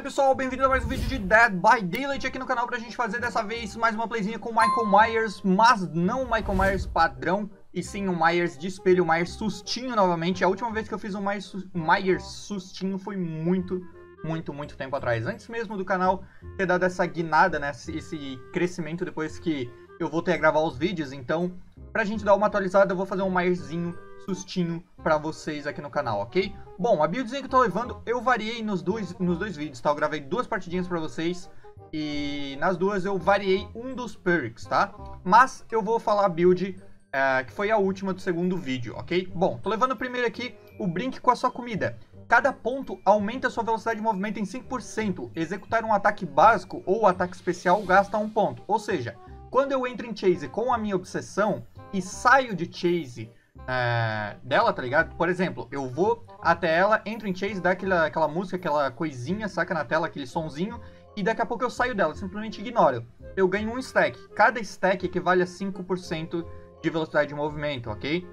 Fala pessoal, bem-vindo a mais um vídeo de Dead by Daylight aqui no canal pra gente fazer dessa vez mais uma playzinha com o Michael Myers, mas não o Michael Myers padrão, e sim o Myers de espelho, o Myers sustinho novamente. A última vez que eu fiz um Myers, Myers sustinho foi muito, muito, muito tempo atrás. Antes mesmo do canal ter dado essa guinada, né, esse crescimento depois que eu voltei a gravar os vídeos, então pra gente dar uma atualizada eu vou fazer um Myerzinho sustinho pra vocês aqui no canal, ok? Bom, a buildzinha que eu tô levando, eu variei nos dois, nos dois vídeos, tá? Eu gravei duas partidinhas pra vocês e nas duas eu variei um dos perks, tá? Mas eu vou falar a build é, que foi a última do segundo vídeo, ok? Bom, tô levando primeiro aqui o Brinque com a sua comida. Cada ponto aumenta a sua velocidade de movimento em 5%. Executar um ataque básico ou ataque especial gasta um ponto. Ou seja, quando eu entro em Chase com a minha obsessão e saio de Chase é, dela, tá ligado? Por exemplo, eu vou até ela, entro em chase, dá aquela, aquela música, aquela coisinha, saca na tela, aquele sonzinho, e daqui a pouco eu saio dela, simplesmente ignoro. Eu ganho um stack. Cada stack equivale a 5% de velocidade de movimento, ok?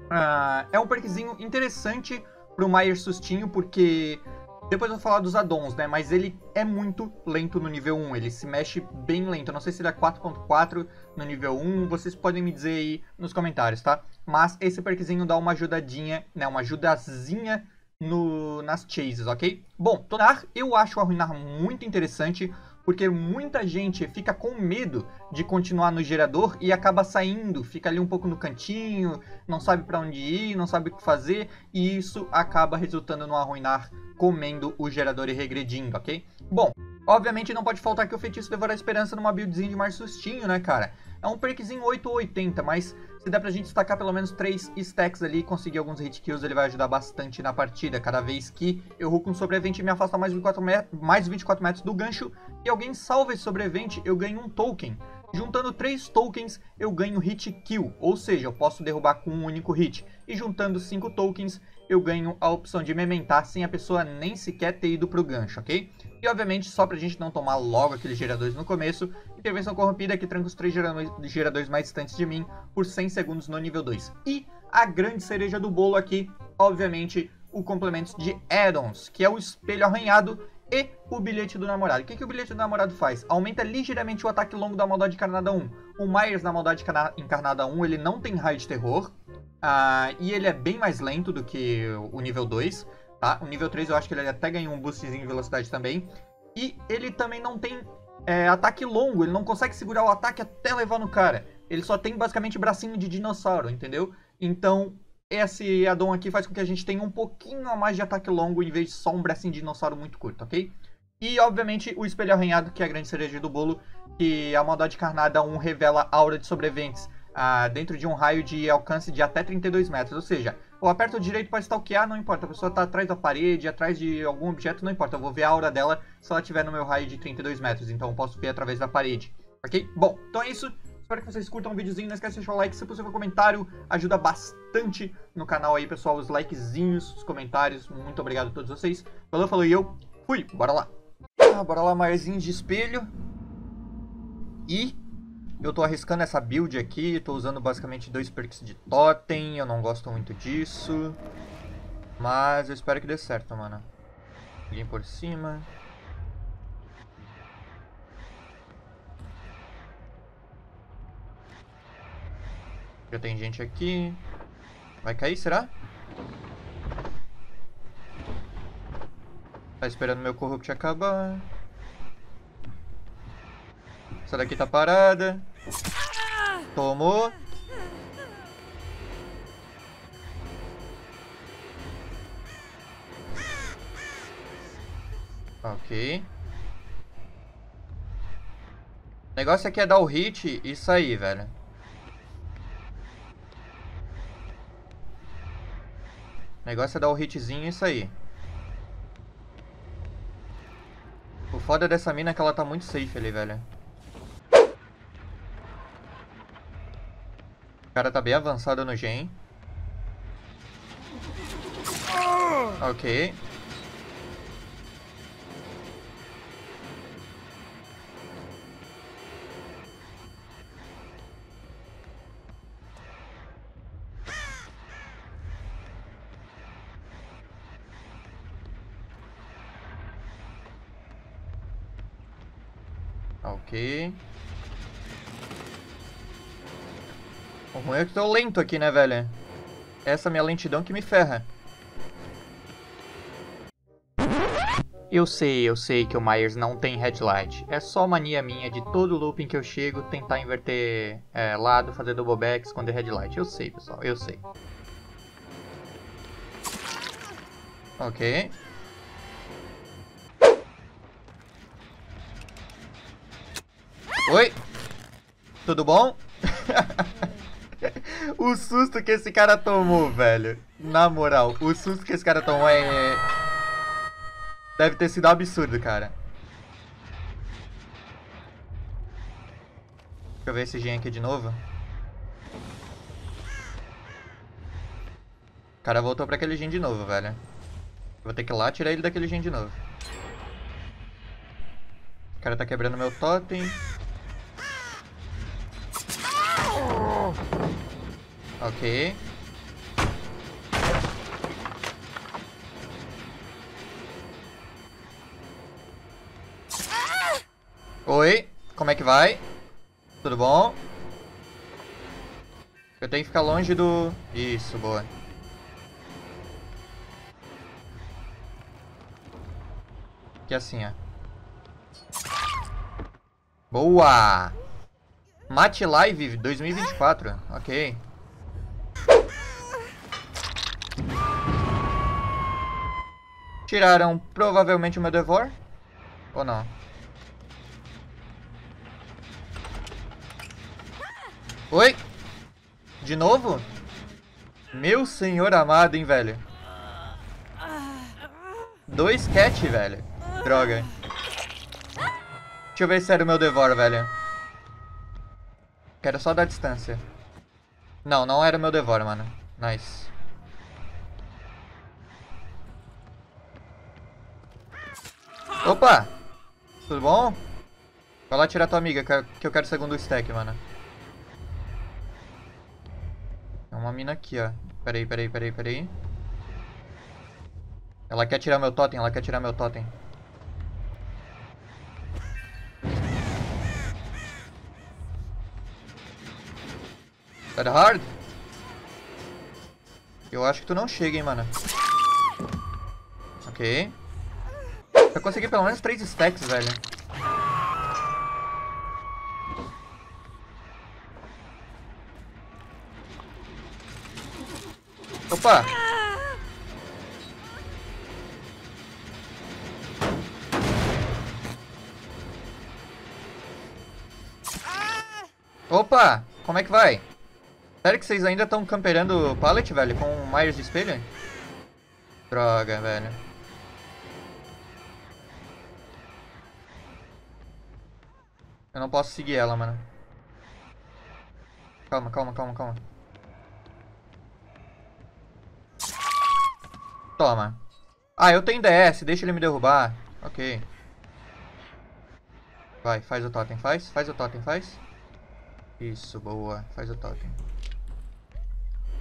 Uh, é um perkzinho interessante pro Myers Sustinho, porque depois eu vou falar dos addons, né? Mas ele é muito lento no nível 1. Ele se mexe bem lento. Eu não sei se ele é 4.4 no nível 1. Vocês podem me dizer aí nos comentários, tá? Mas esse perkzinho dá uma ajudadinha, né? Uma ajudazinha no, nas chases, ok? Bom, Tonar eu acho arruinar muito interessante porque muita gente fica com medo de continuar no gerador e acaba saindo, fica ali um pouco no cantinho, não sabe para onde ir, não sabe o que fazer, e isso acaba resultando no arruinar comendo o gerador e regredindo, ok? Bom, obviamente não pode faltar que o feitiço devorar a esperança numa buildzinha de mais sustinho, né, cara? É um perkzinho 880, mas se der pra gente destacar pelo menos 3 stacks ali e conseguir alguns hit kills, ele vai ajudar bastante na partida. Cada vez que eu ruco um sobrevivente e me afasta mais de 24 metros, mais 24 metros do gancho e alguém salva esse sobrevivente, eu ganho um token. Juntando 3 tokens, eu ganho hit kill, ou seja, eu posso derrubar com um único hit. E juntando 5 tokens, eu ganho a opção de mementar sem a pessoa nem sequer ter ido pro gancho, ok? E obviamente, só pra gente não tomar logo aqueles geradores no começo, intervenção corrompida que tranca os três geradores mais distantes de mim por 100 segundos no nível 2. E a grande cereja do bolo aqui, obviamente, o complemento de addons, que é o espelho arranhado e o bilhete do namorado. O que, que o bilhete do namorado faz? Aumenta ligeiramente o ataque longo da maldade encarnada 1. O Myers na maldade encarnada 1, ele não tem raio de terror, Uh, e ele é bem mais lento do que o nível 2, tá? O nível 3 eu acho que ele até ganha um boostzinho de velocidade também. E ele também não tem é, ataque longo, ele não consegue segurar o ataque até levar no cara. Ele só tem basicamente bracinho de dinossauro, entendeu? Então, esse addon aqui faz com que a gente tenha um pouquinho a mais de ataque longo em vez de só um bracinho de dinossauro muito curto, ok? E, obviamente, o espelho arranhado, que é a grande cereja do bolo, que a maldade carnada 1 revela aura de sobreviventes ah, dentro de um raio de alcance de até 32 metros. Ou seja, eu aperto o direito para stalkear, não importa. A pessoa está atrás da parede, atrás de algum objeto, não importa. Eu vou ver a aura dela se ela estiver no meu raio de 32 metros. Então eu posso ver através da parede. Ok? Bom, então é isso. Espero que vocês curtam o videozinho. Não esquece de deixar o like, se possível, comentário. Ajuda bastante no canal aí, pessoal. Os likezinhos, os comentários. Muito obrigado a todos vocês. Falou, falou e eu fui. Bora lá. Ah, bora lá, maiorzinho de espelho. E eu tô arriscando essa build aqui, tô usando basicamente dois perks de totem, eu não gosto muito disso. Mas eu espero que dê certo, mano. Vim por cima. Já tem gente aqui. Vai cair, será? Tá esperando meu corrupt acabar. Essa daqui tá parada. Tomou. Ok. O negócio aqui é dar o hit e sair, velho. O negócio é dar o hitzinho e sair. O foda dessa mina é que ela tá muito safe ali, velho. Cara tá bem avançado no gen. Ok. Ok. O ruim é que tô lento aqui, né, velho? Essa minha lentidão que me ferra. Eu sei, eu sei que o Myers não tem headlight. É só mania minha de todo looping que eu chego tentar inverter é, lado, fazer double back, esconder headlight. Eu sei, pessoal, eu sei. Ok. Oi! Tudo bom? o susto que esse cara tomou, velho. Na moral, o susto que esse cara tomou é... Deve ter sido absurdo, cara. Deixa eu ver esse gen aqui de novo. O cara voltou pra aquele gen de novo, velho. Vou ter que ir lá tirar ele daquele gen de novo. O cara tá quebrando meu totem. Ok. Oi, como é que vai? Tudo bom? Eu tenho que ficar longe do... Isso, boa. Aqui assim, ó. Boa! Mate Live 2024, ok. Tiraram provavelmente o meu Devor? Ou não? Oi? De novo? Meu senhor amado, hein, velho? Dois cat, velho. Droga. Deixa eu ver se era o meu Devor, velho. Quero só dar distância. Não, não era o meu Devor, mano. Nice. Opa! Tudo bom? Vai lá tirar tua amiga, que eu quero segundo stack, mano. É uma mina aqui, ó. Peraí, peraí, peraí, peraí. Ela quer tirar meu totem, ela quer tirar meu totem. Tá hard? Eu acho que tu não chega, hein, mano. Ok. Consegui pelo menos 3 stacks, velho. Opa! Opa! Como é que vai? Sério que vocês ainda estão camperando o pallet, velho? Com Myers de espelho? Droga, velho. Eu não posso seguir ela, mano. Calma, calma, calma, calma. Toma. Ah, eu tenho DS, deixa ele me derrubar. Ok. Vai, faz o totem, faz. Faz o totem, faz. Isso, boa. Faz o totem.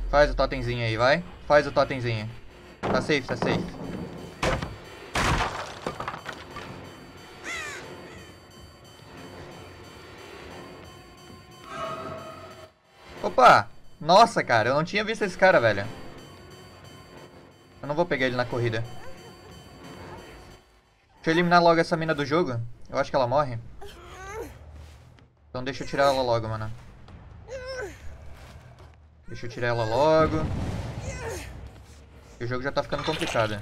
Faz o totemzinho aí, vai. Faz o totemzinho. Tá safe, tá safe. Opa! Nossa, cara, eu não tinha visto esse cara, velho. Eu não vou pegar ele na corrida. Deixa eu eliminar logo essa mina do jogo. Eu acho que ela morre. Então deixa eu tirar ela logo, mano. Deixa eu tirar ela logo. O jogo já tá ficando complicado.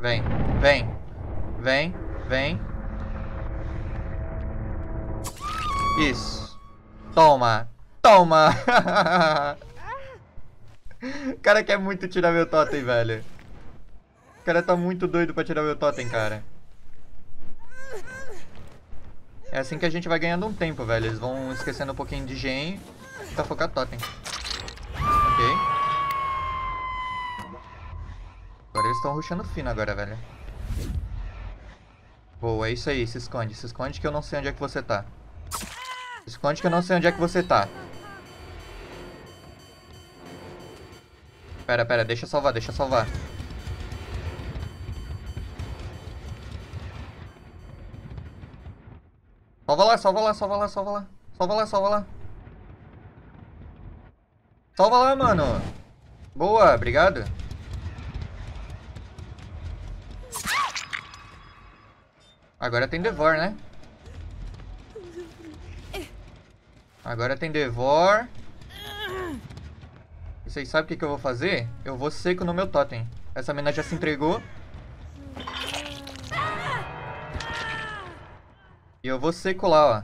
Vem, vem. Vem, vem. Isso. Toma. Toma. o cara quer muito tirar meu totem, velho. O cara tá muito doido pra tirar meu totem, cara. É assim que a gente vai ganhando um tempo, velho. Eles vão esquecendo um pouquinho de gen pra focar totem. Ok. Agora eles estão rushando fino agora, velho. Boa, é isso aí, se esconde, se esconde que eu não sei onde é que você tá. Se esconde que eu não sei onde é que você tá. Pera, pera, deixa salvar, deixa salvar. Salva lá, salva lá, salva lá, salva lá. Salva lá, salva lá. Salva lá, mano. Boa, obrigado. Agora tem Devor, né? Agora tem Devor. Vocês sabem o que, que eu vou fazer? Eu vou seco no meu totem. Essa mina já se entregou. E eu vou seco lá, ó.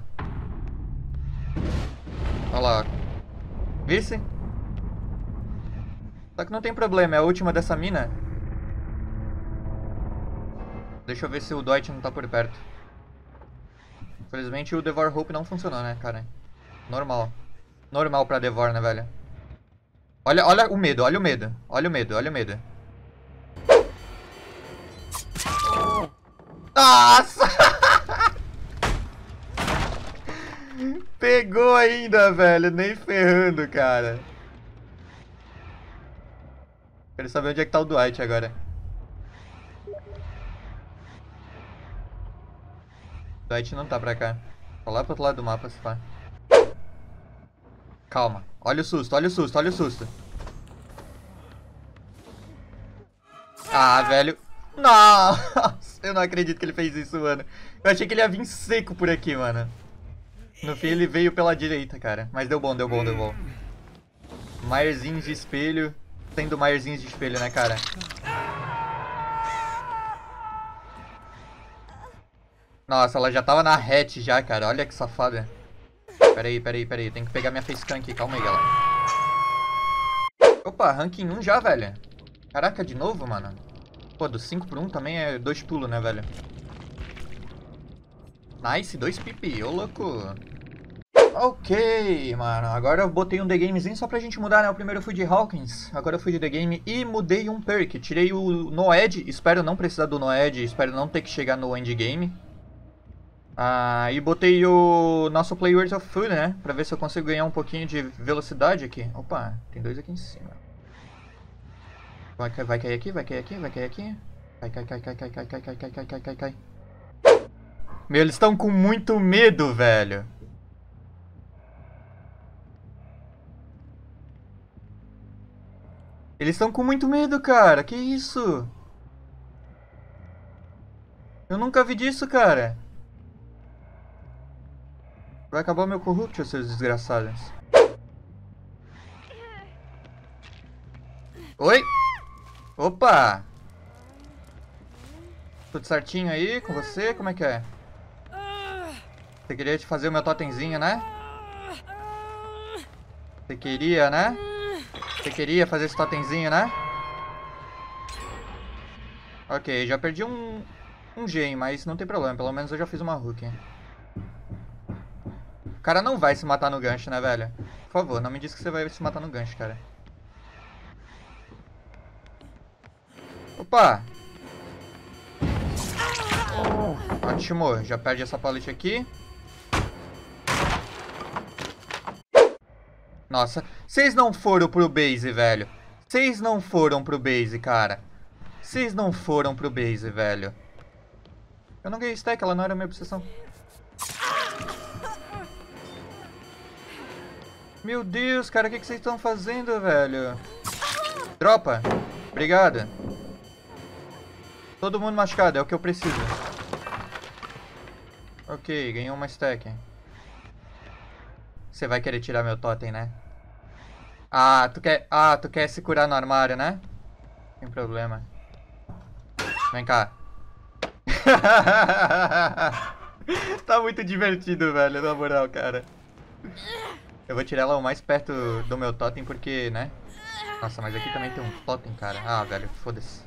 Olha lá, ó. Vice? Só que não tem problema, é a última dessa mina. Deixa eu ver se o Dwight não tá por perto. Infelizmente o Devour Hope não funcionou, né, cara? Normal. Normal pra Devour, né, velho? Olha, olha o medo, olha o medo. Olha o medo, olha o medo. Nossa! Pegou ainda, velho. Nem ferrando, cara. Quero saber onde é que tá o Dwight agora. Dwight não tá pra cá. Tá lá pro outro lado do mapa, se pá. Calma. Olha o susto, olha o susto, olha o susto. Ah, velho. Nossa, eu não acredito que ele fez isso, mano. Eu achei que ele ia vir seco por aqui, mano. No fim ele veio pela direita, cara. Mas deu bom, deu bom, deu bom. Myerzinhos de espelho. Tendo Myerzinhos de espelho, né, cara? Nossa, ela já tava na hatch já, cara. Olha que safada. Pera aí, pera aí, pera aí. Tem que pegar minha facecam aqui. Calma aí, galera. Opa, ranking 1 já, velho. Caraca, de novo, mano. Pô, do 5 por 1 também é dois pulos, né, velho? Nice, dois pipi, ô louco. Ok, mano, agora eu botei um The Gamezinho só pra gente mudar, né? O primeiro eu fui de Hawkins, agora eu fui de The Game e mudei um perk. Tirei o Noed, espero não precisar do Noed, espero não ter que chegar no endgame. Ah, e botei o nosso Players of Food, né? Pra ver se eu consigo ganhar um pouquinho de velocidade aqui. Opa, tem dois aqui em cima. Vai, vai cair aqui, vai cair aqui, vai cair aqui. Cai, cai, cai, cai, cai, cai, cai, cai, cai, cai, cai, cai. Meu, eles estão com muito medo, velho. Eles estão com muito medo, cara. Que isso? Eu nunca vi disso, cara. Vai acabar meu corrupto, seus desgraçados. Oi? Opa! Tudo certinho aí com você? Como é que é? Você queria te fazer o meu totemzinho, né? Você queria, né? Você queria fazer esse totemzinho, né? Ok, já perdi um, um gen, mas não tem problema. Pelo menos eu já fiz uma hook. O cara não vai se matar no gancho, né, velho? Por favor, não me diz que você vai se matar no gancho, cara. Opa! Ótimo, já perde essa palete aqui. Nossa, vocês não foram pro base, velho. Vocês não foram pro base, cara. Vocês não foram pro base, velho. Eu não ganhei stack, ela não era minha obsessão. Meu Deus, cara, o que, que vocês estão fazendo, velho? Dropa. Obrigado. Todo mundo machucado, é o que eu preciso. Ok, ganhou uma stack. Você vai querer tirar meu totem, né? Ah, tu quer, ah, tu quer se curar no armário, né? Sem problema. Vem cá. tá muito divertido, velho, na moral, cara. Eu vou tirar ela o mais perto do meu totem porque, né? Nossa, mas aqui também tem um totem, cara. Ah, velho, foda-se.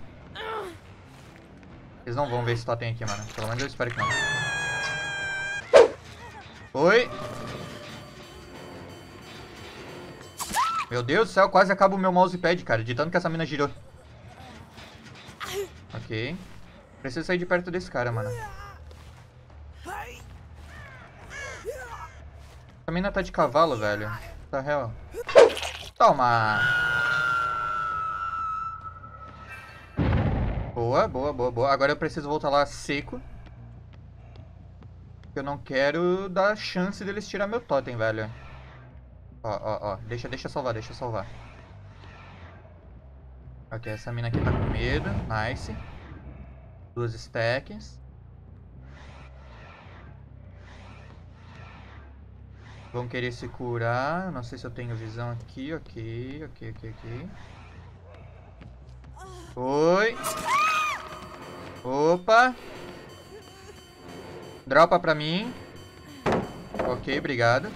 Eles não vão ver esse totem aqui, mano. Pelo menos eu espero que não. Oi. Meu Deus do céu, quase acaba o meu mousepad, cara. De tanto que essa mina girou. Ok. Preciso sair de perto desse cara, mano. Essa mina tá de cavalo, velho. Tá real. Toma. Boa, boa, boa, boa. Agora eu preciso voltar lá seco. Eu não quero dar chance deles tirar meu totem, velho. Ó, ó, ó. Deixa, deixa salvar, deixa salvar. Ok, essa mina aqui tá com medo. Nice. Duas stacks. Vão querer se curar. Não sei se eu tenho visão aqui. Ok, ok, ok, ok. Oi. Opa. Dropa pra mim. Ok, obrigado.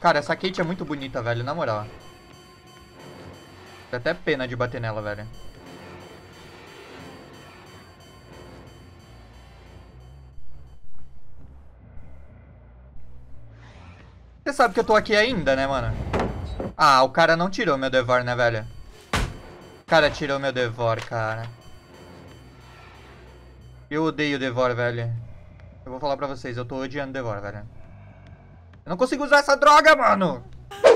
Cara, essa Kate é muito bonita, velho, na moral. Dá até pena de bater nela, velho. Sabe que eu tô aqui ainda, né, mano? Ah, o cara não tirou meu Devor, né, velho? O cara tirou meu Devor, cara. Eu odeio Devor, velho. Eu vou falar pra vocês, eu tô odiando Devor, velho. Eu não consigo usar essa droga, mano!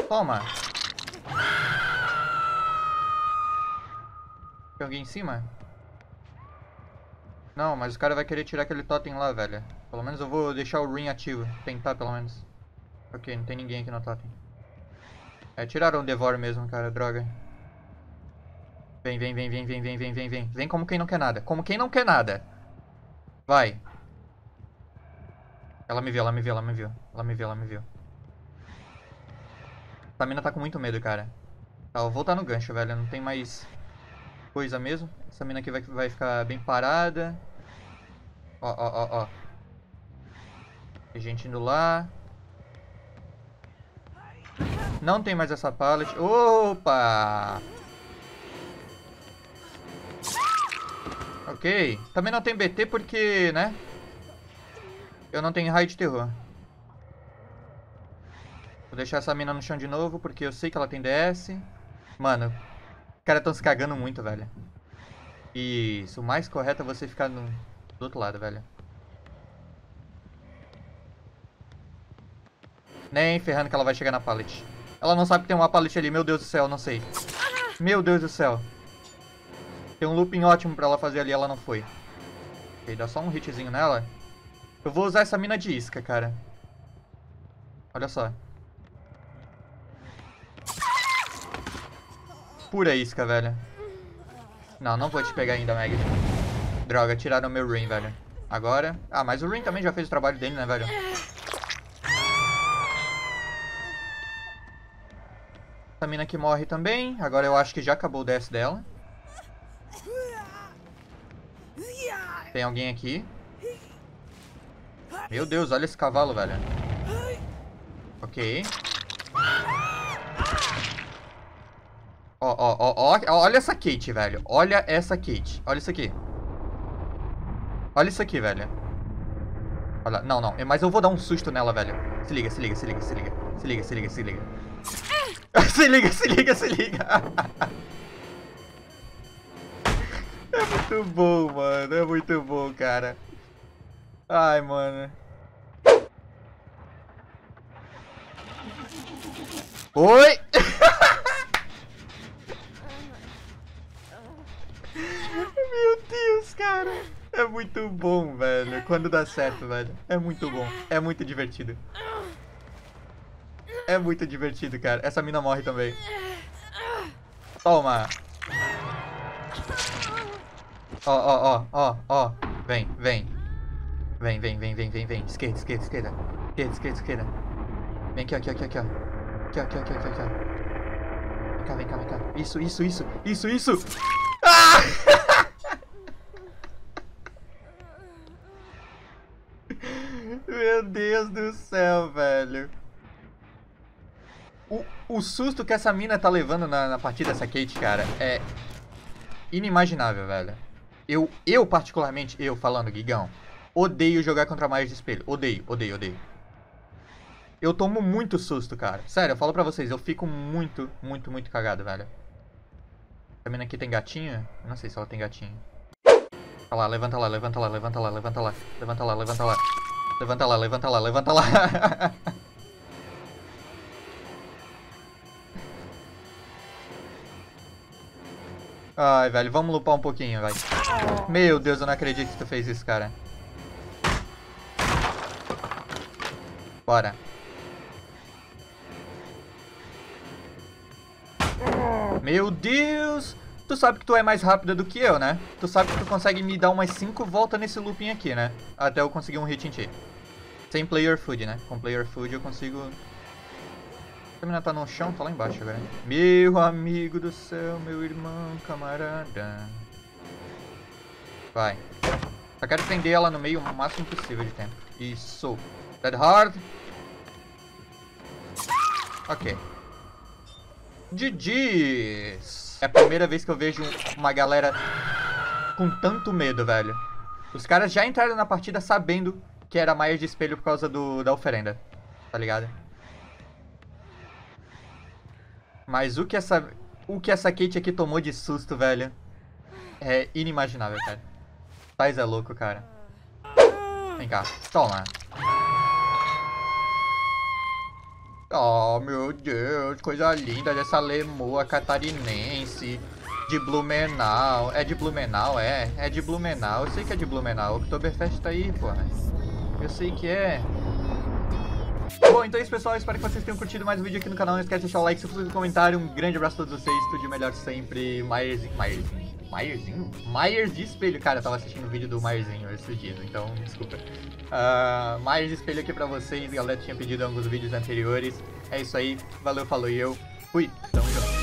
Toma. Tem alguém em cima? Não, mas o cara vai querer tirar aquele totem lá, velho. Pelo menos eu vou deixar o ring ativo. Tentar, pelo menos. Ok, não tem ninguém aqui no totem. É, tiraram o Devor mesmo, cara, droga. Vem, vem, vem, vem, vem, vem, vem, vem, vem. Vem como quem não quer nada. Como quem não quer nada. Vai. Ela me viu, ela me viu, ela me viu. Ela me viu, ela me viu. Essa mina tá com muito medo, cara. Tá, eu vou voltar no gancho, velho. Não tem mais coisa mesmo. Essa mina aqui vai, vai ficar bem parada. Ó, ó, ó, ó. Tem gente indo lá. Não tem mais essa pallet. Opa! Ok. Também não tem BT porque, né? Eu não tenho raio de terror. Vou deixar essa mina no chão de novo porque eu sei que ela tem DS. Mano, os caras estão se cagando muito, velho. Isso, o mais correto é você ficar no, do outro lado, velho. Nem ferrando que ela vai chegar na pallet. Ela não sabe que tem uma pallet ali. Meu Deus do céu, não sei. Meu Deus do céu. Tem um looping ótimo pra ela fazer ali, ela não foi. Ok, dá só um hitzinho nela. Eu vou usar essa mina de isca, cara. Olha só. Pura isca, velho. Não, não vou te pegar ainda, Meg. Droga, tiraram meu ring, velho. Agora... Ah, mas o ring também já fez o trabalho dele, né, velho? Essa mina aqui morre também. Agora eu acho que já acabou o DS dela. Tem alguém aqui. Meu Deus, olha esse cavalo, velho. Ok. Ó, ó, ó, ó, olha essa Kate, velho. Olha essa Kate. Olha isso aqui. Olha isso aqui, velho. Olha, não, não. Mas eu vou dar um susto nela, velho. Se liga, se liga, se liga, se liga. Se liga, se liga, se liga. se liga, se liga, se liga. é muito bom, mano. É muito bom, cara. Ai, mano. Oi! Meu Deus, cara. É muito bom, velho. Quando dá certo, velho. É muito bom. É muito divertido. É muito divertido, cara. Essa mina morre também. Toma. Ó, ó, ó, ó, ó. Vem, vem. Vem, vem, vem, vem, vem, vem. Esquerda, esquerda, esquerda. Esquerda, esquerda, esquerda. Vem aqui, aqui, aqui, aqui, ó. Aqui, aqui, aqui, aqui, aqui, ó. Vem cá, vem cá, vem cá. Isso, isso, isso. Isso, isso. Ah! Meu Deus do céu, velho. O, susto que essa mina tá levando na, na partida dessa Kate, cara, é inimaginável, velho. Eu, eu particularmente, eu falando, Gigão, odeio jogar contra mais de espelho. Odeio, odeio, odeio. Eu tomo muito susto, cara. Sério, eu falo pra vocês, eu fico muito, muito, muito cagado, velho. A mina aqui tem gatinho? Não sei se ela tem gatinho. Olha lá, levanta lá, levanta lá, levanta lá, levanta lá. Levanta lá, levanta lá. Levanta lá, levanta lá, levanta lá. Ai, velho, vamos lupar um pouquinho, vai. Meu Deus, eu não acredito que tu fez isso, cara. Bora. Meu Deus! Tu sabe que tu é mais rápida do que eu, né? Tu sabe que tu consegue me dar umas 5 voltas nesse looping aqui, né? Até eu conseguir um hit em ti. Sem player food, né? Com player food eu consigo... A menina tá no chão, tá lá embaixo agora. Meu amigo do céu, meu irmão, camarada. Vai. Só quero prender ela no meio o máximo possível de tempo. Isso. Dead hard. Ok. GG's! É a primeira vez que eu vejo uma galera com tanto medo, velho. Os caras já entraram na partida sabendo que era Maia de espelho por causa do, da oferenda. Tá ligado? Mas o que essa. O que essa Kate aqui tomou de susto, velho. É inimaginável, cara. Tais é louco, cara. Vem cá, toma. Oh, meu Deus, coisa linda dessa lemoa catarinense. De Blumenau. É de Blumenau, é? É de Blumenau. Eu sei que é de Blumenau. Oktoberfest tá aí, porra. Eu sei que é. Bom, então é isso, pessoal. Espero que vocês tenham curtido mais um vídeo aqui no canal. Não esquece de deixar o like, se for no comentário. Um grande abraço a todos vocês. Tudo de melhor sempre. Myers... Myerzinho. Myerzinho? Myers de espelho. Cara, eu tava assistindo o vídeo do Myerzinho esses dias, então desculpa. Uh, Myers de espelho aqui pra vocês. A galera tinha pedido alguns vídeos anteriores. É isso aí. Valeu, falou e eu fui. Tamo junto.